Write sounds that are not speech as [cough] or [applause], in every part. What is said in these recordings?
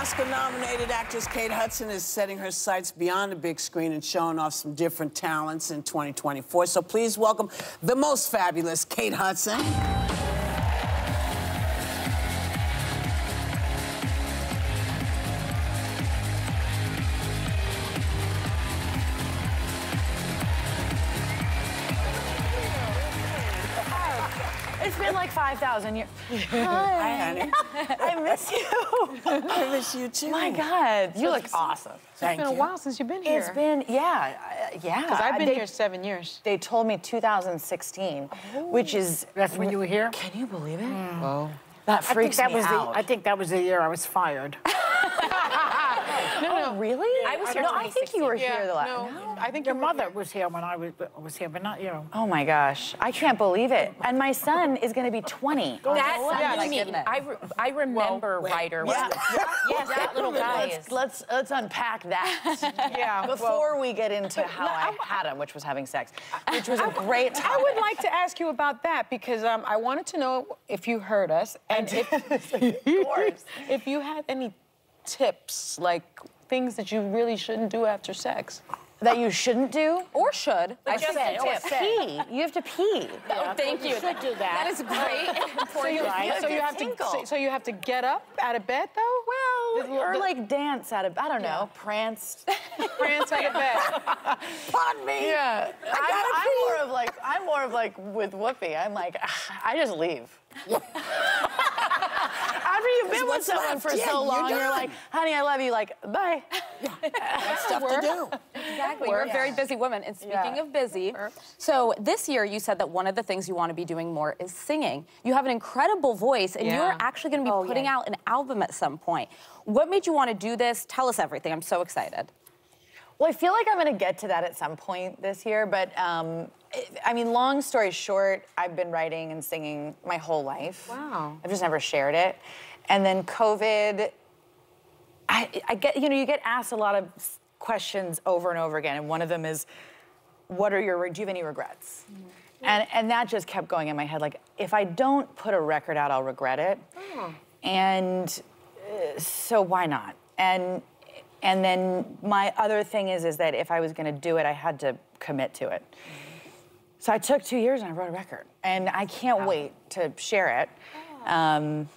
Oscar-nominated actress Kate Hudson is setting her sights beyond the big screen and showing off some different talents in 2024. So please welcome the most fabulous Kate Hudson. Like 5,000 years. [laughs] Hi, honey. [laughs] I miss you. I miss you too. My God, you look awesome. Thank It's been you. a while since you've been here. It's been, yeah, uh, yeah. Because I've been They- here seven years. They told me 2016, which is. That's when you were here? Can you believe it? Oh. That I think freaks that me was out. the I think that was the year I was fired. [laughs] oh, really? I was here No, I think you were here the last. no, I think Your mother here. was here when I was was here, but not you. Oh my gosh, I can't believe it. And my son is going to be 20. That's Yeah, I mean, goodness. I, re- I remember Ryder. Yeah. [laughs] Yes, that little guy Let's, is. let's let's unpack that [laughs] Yeah. well, before we get into how I had him, which was having sex, which was a great I would like to ask you about that because um, I wanted to know if you heard us and if, [laughs] if you had any tips, like things that you really shouldn't do after sex. that you shouldn't do. or should. I Just or oh, tip. Pee. You have to pee. Oh, thank you. should do that. That is great. For [laughs] you. So you have to. So, so you have to get up out of bed though. Well, or like dance out of, I don't know, prance. [laughs] prance out of bed. [laughs] Pardon me. Yeah. I'm, I'm more of like, I'm more of like with Whoopi. I'm like, I just leave. After you've been with someone left? for Yeah, so you're long, you're like, honey, I love you. Like, bye. That's stuff to do. Exactly. You're a very busy woman. And speaking Yeah. of busy, so this year you said that one of the things you want to be doing more is singing. You have an incredible voice, and Yeah. you're actually going to be Oh, putting yeah. out an album at some point. What made you want to do this? Tell us everything. I'm so excited. Well, I feel like I'm going to get to that at some point this year, but um, I mean, long story short, I've been writing and singing my whole life. Wow. I've just never shared it. And then COVID, I, I get, you know, you get asked a lot of questions over and over again, and one of them is, what are your, do you have any regrets? And, and that just kept going in my head. Like, if I don't put a record out, I'll regret it. And uh, so why not? And and then my other thing is is that if I was going to do it, I had to commit to it. So I took two years and I wrote a record, and I can't wait to share it. Um,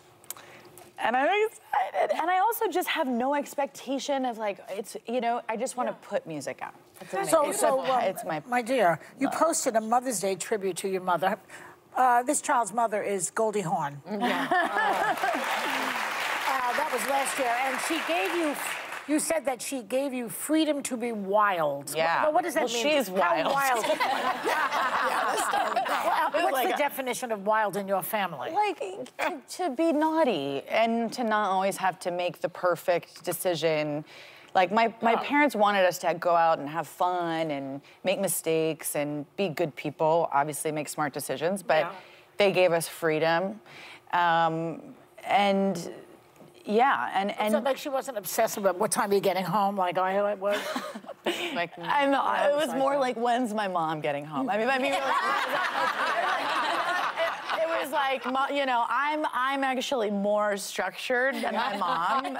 and I'm excited. And I also just have no expectation of like it's you know I just want to put music out. So, It's so a- um, it's my my dear, you posted a Mother's Day tribute to your mother. Uh, this child's mother is Goldie Hawn. [laughs] Uh, that was last year, and she gave you. You said that she gave you freedom to be wild. Yeah. What, what does that Well, mean? she's wild. How wild? [laughs] Well, What's Like the a- definition of wild in your family? like to, to be naughty and to not always have to make the perfect decision. Like my, my parents wanted us to go out and have fun and make mistakes and be good people, obviously make smart decisions, but Yeah. they gave us freedom. Um, and yeah, and, and so like she wasn't obsessed about what time are you're getting home, like I was. [laughs] Like, [laughs] I'm, it was more like, when's my mom getting home? I mean, I mean, it, [laughs] it was like, you know, I'm I'm actually more structured than my mom. Um,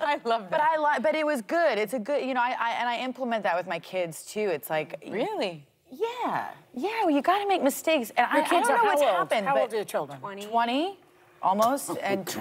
I love that. but. I like, but it was good. It's a good, you know, I, I and I implement that with my kids too. It's like, really? yeah, yeah. Well, you got to make mistakes, and I, I kids don't are know what's how old? happened, How but old are your children? Twenty. 20, almost, and tw-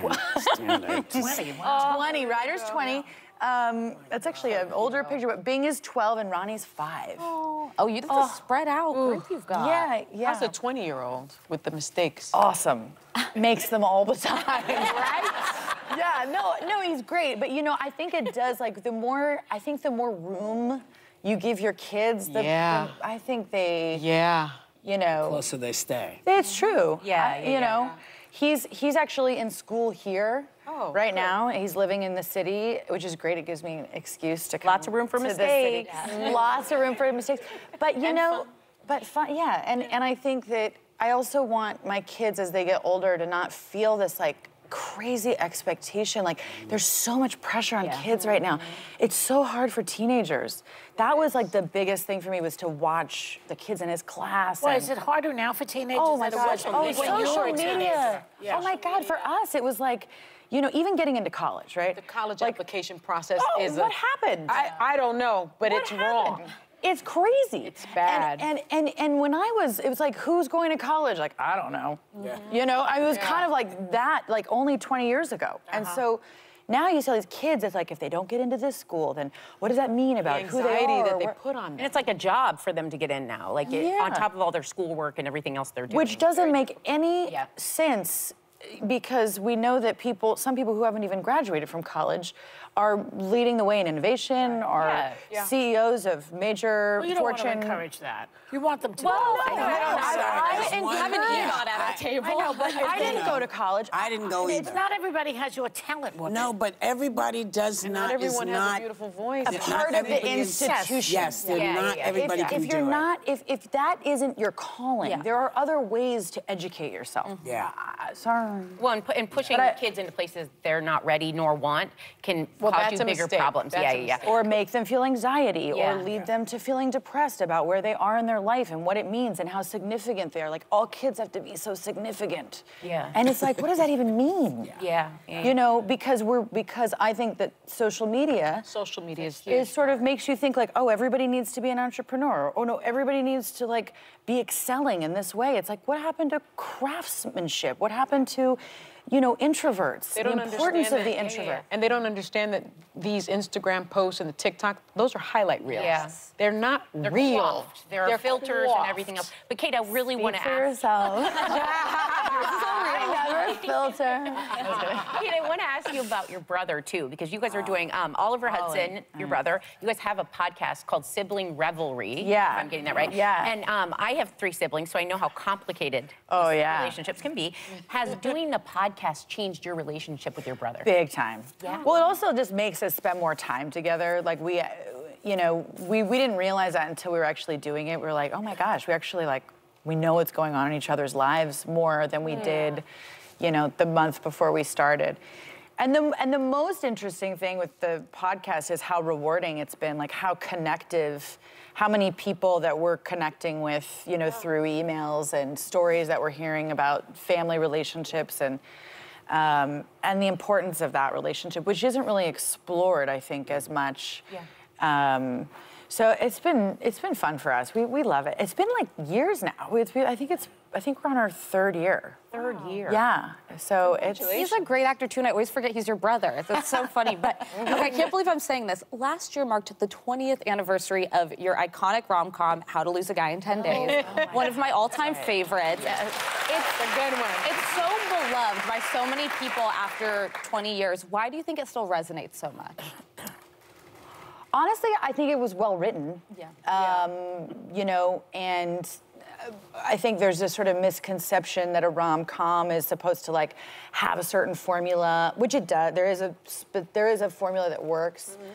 [laughs] 20. Wow. 20. Ryder's 20. Um, that's actually an older picture, but Bing is 12 and Rani's five. Oh, you have to spread out group you've got. Yeah, yeah. How's a 20 year old with the mistakes? awesome. Makes them all the time, [laughs] right? yeah, no, no, he's great. But you know, I think it does like the more I think the more room you give your kids, the, Yeah. the- I think they Yeah. you know The Closer they stay. it's true. Yeah, I- yeah, you yeah. He's he's actually in school here Oh, right good. now. He's living in the city, which is great. It gives me an excuse to come Lots of room for to the city. mistakes. [laughs] Lots of room for mistakes. But you know, but fun, yeah. And and I think that I also want my kids as they get older to not feel this like crazy expectation. Like there's so much pressure on kids right now. It's so hard for teenagers. That was like the biggest thing for me was to watch the kids in his class. Well, and- is it harder now for teenagers Oh my than it was gosh! Oh, you were a social media! Yeah. Oh my God! For us, it was like, you know, even getting into college, right? The college Like, application process Oh, is what a, happened? I, I don't know, but What it's happened? wrong. It's crazy. It's bad. And, and and and when I was, it was like, who's going to college? Like, I don't know. Yeah. You know, I was Yeah. kind of like that, like only 20 years ago. And Uh-huh. so now you see all these kids. It's like if they don't get into this school, then what does that mean about The who they anxiety are? that they put on And it's like a job for them to get in now, like it, on top of all their schoolwork and everything else they're doing. Which doesn't make any Yeah. sense because we know that people, some people who haven't even graduated from college, are leading the way in innovation, are Yeah. Yeah. CEOs of major Well, you don't want to fortune. encourage that. You want them to. Well, go. no, I- I, I I, want- Have an encourage- EGOT at the table. I know, but I didn't go to college. I didn't go It's either. not everybody has your talent. Woman. No, but everybody does And not. not everyone is has not a beautiful voice. a not part of the everybody is- institution. Yes, they're Yeah, not yeah. everybody if, can if you're do not, if, if that isn't your calling, Yeah. there are other ways to educate yourself. it. Yeah. Uh, sorry. Well, and, pu- and pushing But I- kids into places they're not ready nor want can Well, cause that's you a bigger mistake. problems. That's yeah, yeah, yeah. Or make them feel anxiety, Yeah. or lead them to feeling depressed about where they are in their life and what it means and how significant they are. Like all kids have to be so significant. Yeah. And it's like, what does that even mean? [laughs] Yeah, yeah. You know, because we're because I think that social media Social media is is sort of makes you think like, oh, everybody needs to be an entrepreneur. Oh no, everybody needs to like be excelling in this way. It's like, what happened to craftsmanship? What happened to, you know, introverts? They don't the importance understand of the that- yeah, introvert. yeah. And they don't understand that these Instagram posts and the TikTok, those are highlight reels. Yeah. They're not They're real. coiffed. There are They're filters coiffed. and everything else. But Kate, I really want to ask. yourself. [laughs] [laughs] I filter. I want to ask you about your brother too, because you guys are doing um, Oliver Hudson, your brother. You guys have a podcast called Sibling Revelry. Yeah. if I'm getting that right. Yeah. And um, I have three siblings, so I know how complicated Oh, these yeah. relationships can be. Has doing the podcast changed your relationship with your brother? Big time. Yeah. Well, it also just makes us spend more time together. Like we, uh, you know, we, we didn't realize that until we were actually doing it. We were like, oh my gosh, we actually like, we know what's going on in each other's lives more than we did, you know, the month before we started. And the, and the most interesting thing with the podcast is how rewarding it's been, like how connective, how many people that we're connecting with, you know, through emails and stories that we're hearing about family relationships and, um, and the importance of that relationship, which isn't really explored, I think, as much. Yeah. Um, so it's been it's been fun for us. We, we love it. It's been like years now. It's been, I think it's I think we're on our third year. Third year. Yeah. So it's He's a great actor too, and I always forget he's your brother. That's so funny. But [laughs] okay, I can't believe I'm saying this. Last year marked the 20th anniversary of your iconic rom-com, How to Lose a Guy in 10 Days. One of my all-time favorites. It's a good one. It's so beloved by so many people after 20 years. Why do you think it still resonates so much? honestly, I think it was well written. Yeah. Um, you know, and I think there's this sort of misconception that a rom com is supposed to like have a certain formula, which it does. There is a there is a formula that works. Mm-hmm.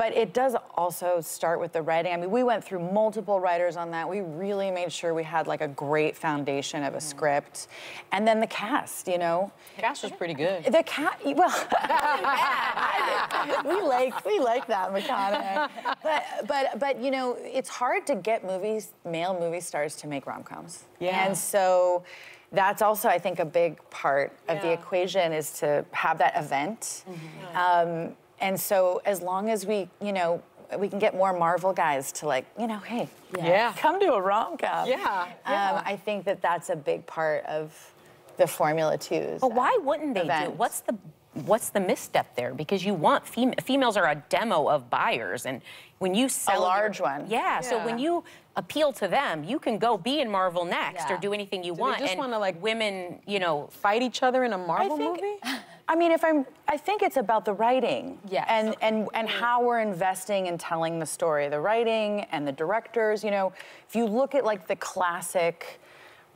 But it does also start with the writing. I mean, we went through multiple writers on that. We really made sure we had like a great foundation of a script. And then the cast, you know. The cast was pretty good. The cat, well, [laughs] we like we like that McConaughey, but but but you know it's hard to get movies male movie stars to make rom coms. Yeah. and so that's also I think a big part of the equation is to have that event, um, and so as long as we you know. We can get more Marvel guys to like, you know, hey, Yeah. come to a rom com. Yeah, yeah. Um, I think that that's a big part of the formula too. is But why wouldn't they do? What's the what's the misstep there? Because you want fem- females are a demo of buyers, and when you sell a large one. yeah, So when you appeal to them, you can go be in Marvel next or do anything you they want. just wanna, like- women, you know, Fight each other in a Marvel think- movie? [laughs] I mean, if I'm, I think it's about the writing. Yes. And and and how we're investing in telling the story, the writing and the directors. You know, if you look at like the classic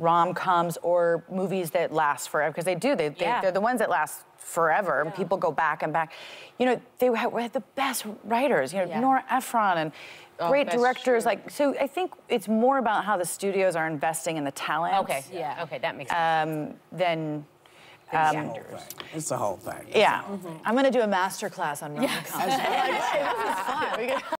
rom-coms or movies that last forever, because they do, they, they Yeah. they're the ones that last forever, and people go back and back. You know, they had, had the best writers. You know, Yeah. Nora Ephron and. Oh, Great directors, true. like so. I think it's more about how the studios are investing in the talent. okay, Yeah. okay, that makes sense. Um, than It's the um, whole thing. It's the whole thing. yeah. Mm-hmm. I'm gonna do a master class on rom-coms. [laughs]